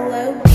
hello?